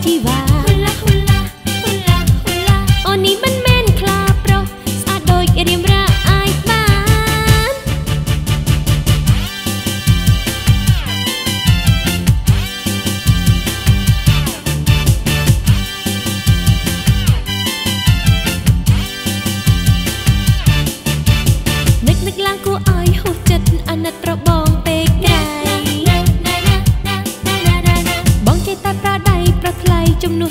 motivar. chung nu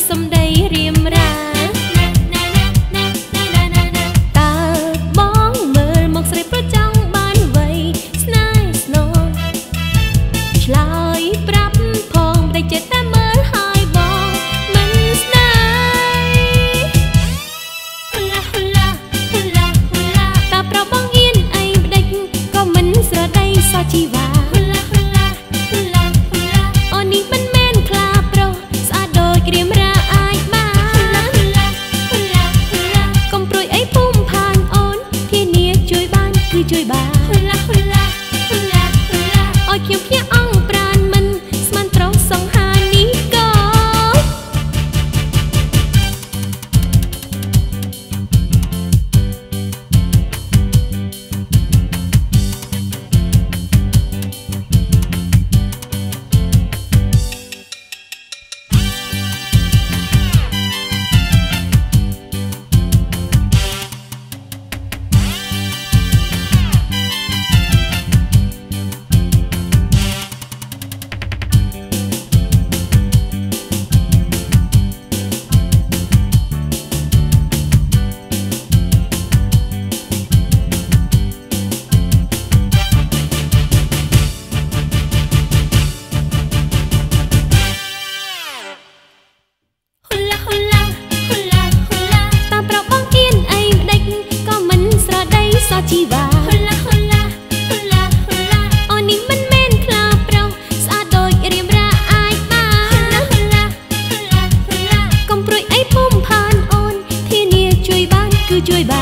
trôi bay